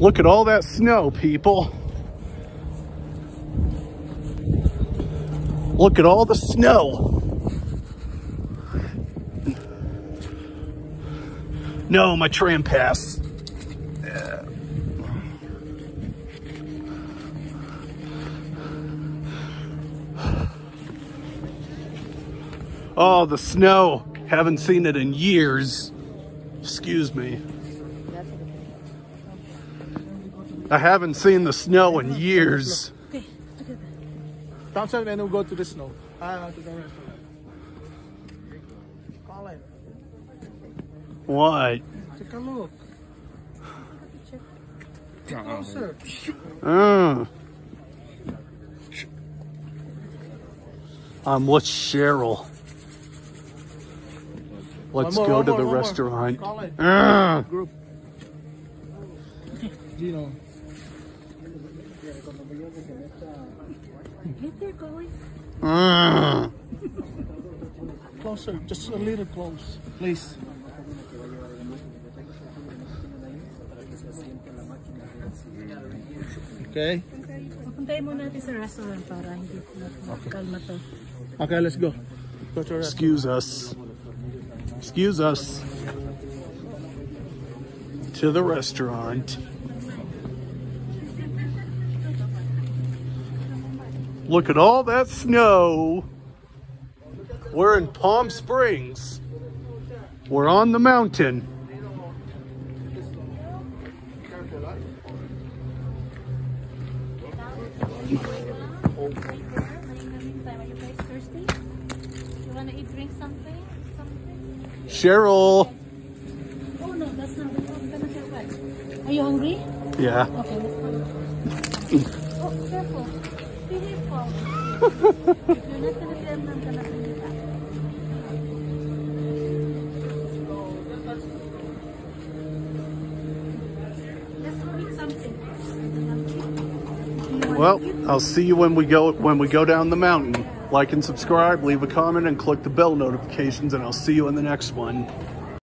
Look at all that snow, people. Look at all the snow. No, my tram pass. Oh, the snow. Haven't seen it in years. Excuse me. I haven't seen the snow in years. Thompson, and we'll go to the snow. Ah, to the restaurant. Colin, What? take a look. Closer. Uh. I'm with Cheryl. Let's more, go to more, the restaurant. Uh. group. Gino. Get there, going. Uh. Closer, just a little close, please. Okay. Papuntayin mo natin sa restaurant para hindi kalma to. Okay, let's go. Go to. Excuse us. Excuse us. To the restaurant. Look at all that snow. We're in Palm Springs. We're on the mountain. Are you guys thirsty? You wanna eat, drink something? Something? Cheryl. Oh no, that's not the I'm gonna get wet. Are you hungry? Yeah. Okay, let's go. Oh, careful. Well. I'll see you when we go when we go down the mountain. Like and subscribe, leave a comment, and click the bell notifications, and I'll see you in the next one.